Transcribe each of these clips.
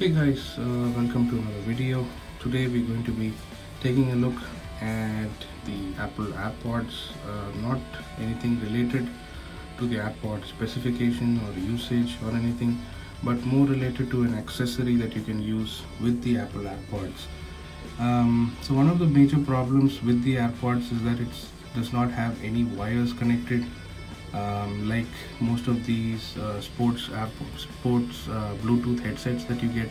Hey guys, uh, welcome to another video. Today we're going to be taking a look at the Apple AirPods, uh, not anything related to the AirPod specification or usage or anything, but more related to an accessory that you can use with the Apple AirPods. Um, so one of the major problems with the AirPods is that it does not have any wires connected um, like most of these uh, sports app sports uh, bluetooth headsets that you get.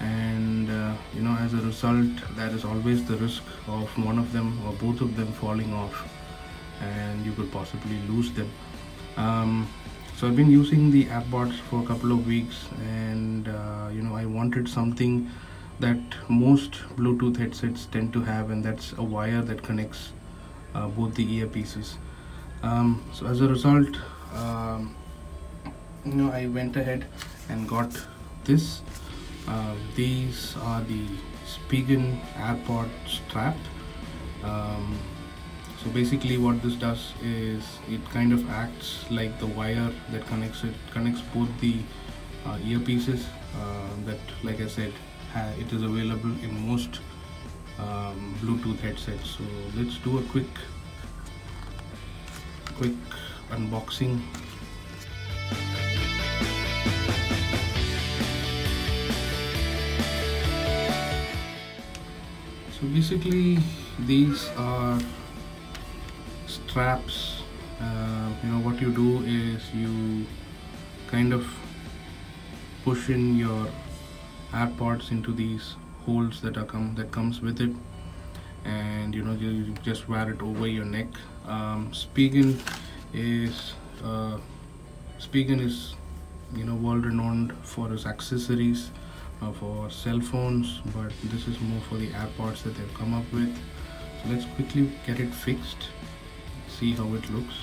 And uh, you know as a result there is always the risk of one of them or both of them falling off and you could possibly lose them. Um, so I've been using the AirPods for a couple of weeks and uh, you know I wanted something that most Bluetooth headsets tend to have and that's a wire that connects uh, both the earpieces um, so as a result um, you know I went ahead and got this. Uh, these are the Spigen AirPod strap. Um, so basically what this does is it kind of acts like the wire that connects it connects both the uh, earpieces uh, that like I said it is available in most um, Bluetooth headsets. So let's do a quick quick unboxing. So basically these are straps. Uh, you know what you do is you kind of push in your AirPods into these holes that are come that comes with it and you know you just wear it over your neck. Um, Spigen is uh, Spigen is you know world renowned for his accessories uh, for cell phones but this is more for the AirPods that they've come up with. So let's quickly get it fixed see how it looks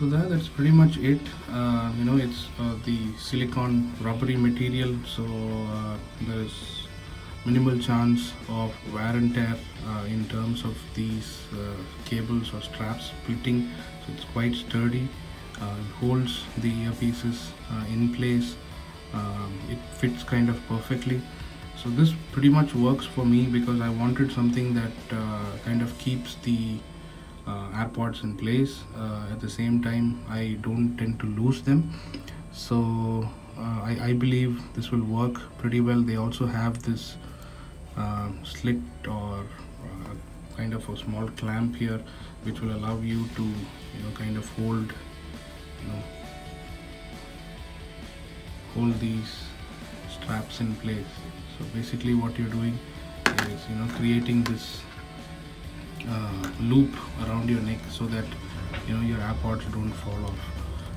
so that that's pretty much it. Uh, you know it's uh, the silicon rubbery material so uh, there's minimal chance of wear and tear uh, in terms of these uh, cables or straps splitting so it's quite sturdy uh, it holds the earpieces in place. Um, it fits kind of perfectly. So this pretty much works for me because I wanted something that kind of keeps the AirPods in place. Uh, at the same time I don't tend to lose them. So uh, I, I, believe this will work pretty well. They also have this slit or kind of a small clamp here which will allow you to you know kind of hold you know hold these straps in place. So basically what you're doing is you know creating this uh, loop around your neck so that you know your AirPods don't fall off.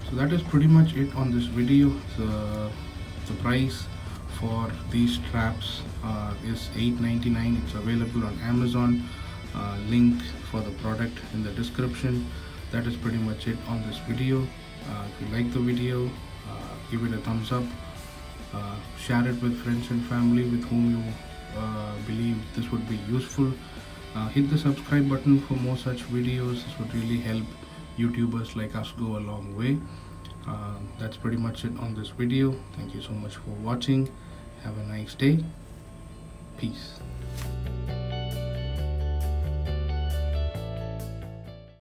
So that is pretty much it on this video. The, the price for these straps uh, is 8.99 it's available on Amazon. Uh, link for the product in the description. That is pretty much it on this video. Uh, if you like the video uh, give it a thumbs up. Uh, share it with friends and family with whom you believe this would be useful uh, hit the subscribe button for more such videos. This would really help youtubers like us go a long way. Uh, that's pretty much it on this video. Thank you so much for watching. Have a nice day. Peace